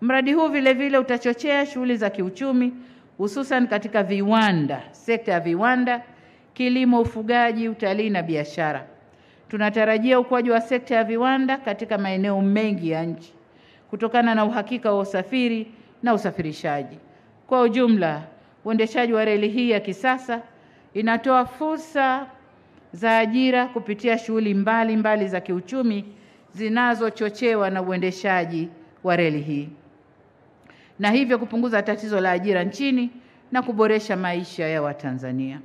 Mradi huu vile vile utachochea shughuli za kiuchumi hususan katika viwanda, sekta ya viwanda, kilimo, ufugaji, utalii na biashara. Tunatarajia ukuaji wa sekta ya viwanda katika maeneo mengi ya nchi kutokana na uhakika wa usafiri na usafirishaji. Kwa ujumla, uendeshaji wa reli hii ya kisasa inatoa fursa za ajira kupitia shughuli mbalimbali za kiuchumi zinazochochewa na uendeshaji wa reli hii na hivyo kupunguza tatizo la ajira nchini na kuboresha maisha ya Watanzania.